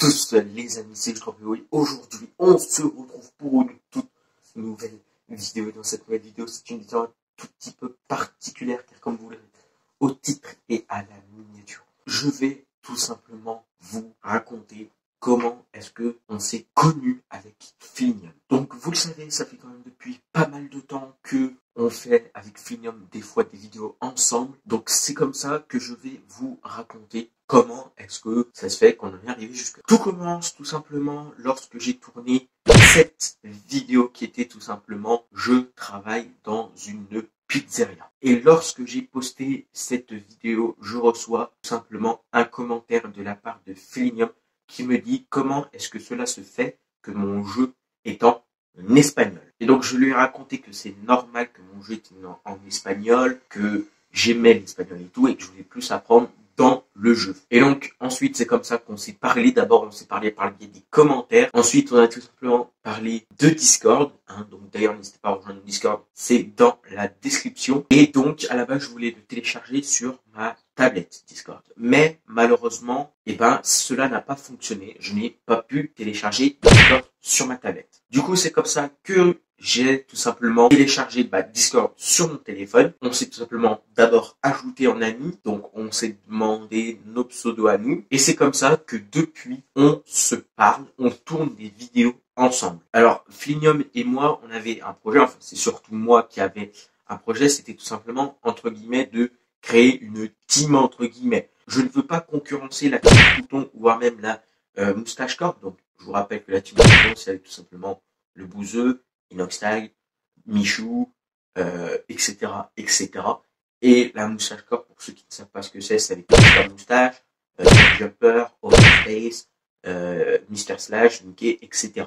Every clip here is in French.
tous les amis, c'est Scorpio et aujourd'hui on se retrouve pour une toute nouvelle vidéo. Dans cette nouvelle vidéo, c'est une vidéo un tout petit peu particulière car comme vous le au titre et à la miniature, je vais tout simplement vous raconter comment est-ce que on s'est connu avec Finium. Donc vous le savez, ça fait quand même depuis pas mal de temps que on fait avec Finium des fois des vidéos ensemble. Donc c'est comme ça que je vais vous raconter comment est-ce que ça se fait qu'on en est arrivé jusque. Tout commence tout simplement lorsque j'ai tourné cette vidéo qui était tout simplement je travaille dans une pizzeria. Et lorsque j'ai posté cette vidéo, je reçois tout simplement un commentaire de la part de Finium qui me dit comment est-ce que cela se fait que mon jeu est en espagnol. Et donc je lui ai raconté que c'est normal que mon jeu était en, espagnol, que j'aimais l'espagnol et tout, et que je voulais plus apprendre le jeu. Et donc ensuite c'est comme ça qu'on s'est parlé. D'abord on s'est parlé par le biais des commentaires. Ensuite on a tout simplement parlé de Discord. Hein. donc d'ailleurs n'hésitez pas à rejoindre Discord, c'est dans la description. Et donc à la base je voulais le télécharger sur ma tablette Discord. Mais malheureusement, eh ben, cela n'a pas fonctionné. Je n'ai pas pu télécharger Discord sur ma tablette. Du coup, c'est comme ça que j'ai tout simplement téléchargé bah, Discord sur mon téléphone. On s'est tout simplement d'abord ajouté en ami, donc on s'est demandé nos pseudos à nous, et c'est comme ça que depuis on se parle, on tourne des vidéos ensemble. Alors Flinium et moi, on avait un projet, enfin c'est surtout moi qui avais un projet, c'était tout simplement entre guillemets de créer une team entre guillemets. Je ne veux pas concurrencer la team Bouton ou même la euh, Moustache Corp. Donc, je vous rappelle que la team Bouton, c'est tout simplement le Bouzeux, Inoxtag, Michou, euh, etc., etc. Et la Moustache Corp, pour ceux qui ne savent pas ce que c'est, c'est avec Mister Moustache, euh, Jumper, Overface, euh, Mister Slash, Mickey, etc.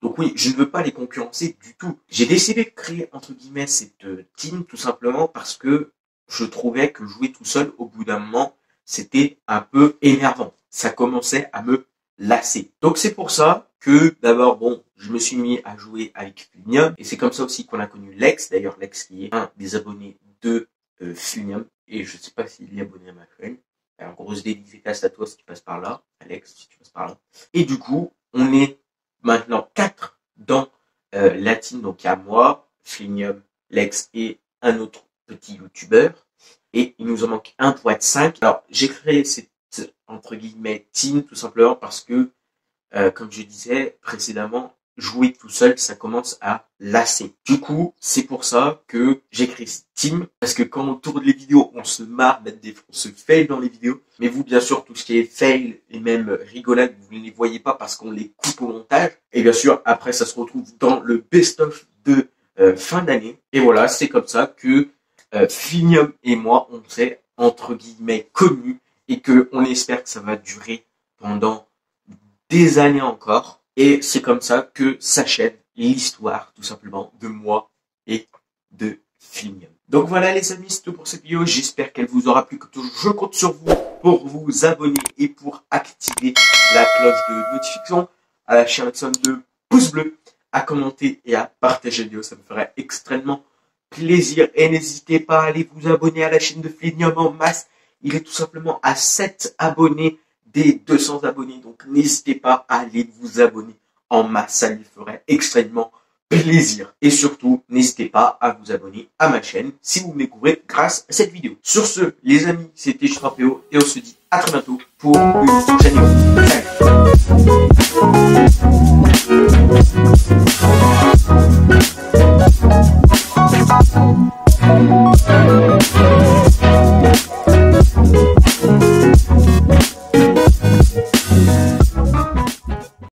Donc oui, je ne veux pas les concurrencer du tout. J'ai décidé de créer entre guillemets cette euh, team tout simplement parce que je trouvais que jouer tout seul, au bout d'un moment, c'était un peu énervant. Ça commençait à me lasser. Donc c'est pour ça d'abord, bon, je me suis mis à jouer avec Funium. Et c'est comme ça aussi qu'on a connu Lex. D'ailleurs, Lex qui est un des abonnés de euh, Et je ne sais pas s'il est abonné à ma chaîne. Alors, grosse dédicace à toi si tu passes par là. Alex, si tu passes par là. Et du coup, on est maintenant quatre dans euh, la team. Donc, il y a moi, Finium, Lex et un autre petit youtubeur. Et il nous en manque un pour être 5. Alors, j'ai créé cette, entre guillemets, team, tout simplement parce que, euh, comme je disais précédemment, jouer tout seul, ça commence à lasser. Du coup, c'est pour ça que j'ai créé cette team, parce que quand on tourne les vidéos, on se marre, mettre des, on se fail dans les vidéos. Mais vous, bien sûr, tout ce qui est fail et même rigolade, vous ne les voyez pas parce qu'on les coupe au montage. Et bien sûr, après, ça se retrouve dans le best-of de euh, fin d'année. Et voilà, c'est comme ça que euh, Finium et moi, on s'est entre guillemets connus et que on espère que ça va durer pendant des années encore. Et c'est comme ça que s'achève l'histoire, tout simplement, de moi et de Finium. Donc voilà les amis, c'est tout pour cette vidéo. J'espère qu'elle vous aura plu. Que je compte sur vous pour vous abonner et pour activer la cloche de notification à la chaîne de pouce bleu, à commenter et à partager la vidéo. Ça me ferait extrêmement plaisir et n'hésitez pas à aller vous abonner à la chaîne de Flinium en masse. Il est tout simplement à 7 abonnés des 200 abonnés. Donc n'hésitez pas à aller vous abonner en masse. Ça lui ferait extrêmement plaisir. Et surtout, n'hésitez pas à vous abonner à ma chaîne si vous me découvrez grâce à cette vidéo. Sur ce, les amis, c'était Scorpio et on se dit à très bientôt pour une prochaine vidéo.